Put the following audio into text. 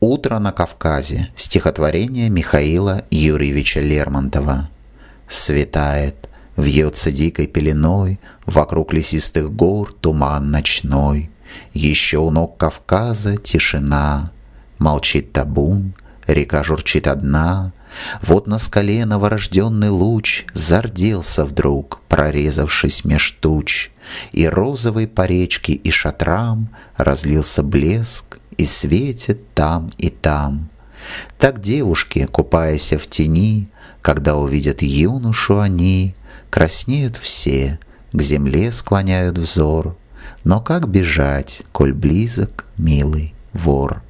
«Утро на Кавказе» – стихотворение Михаила Юрьевича Лермонтова. Светает, вьется дикой пеленой, Вокруг лесистых гор туман ночной. Еще у ног Кавказа тишина, Молчит табун, река журчит одна. Вот на скале новорожденный луч Зарделся вдруг, прорезавшись меж туч, И розовой по речке и шатрам Разлился блеск, и светит там и там. Так девушки, купаясь в тени, Когда увидят юношу они, Краснеют все, к земле склоняют взор. Но как бежать, коль близок, милый вор?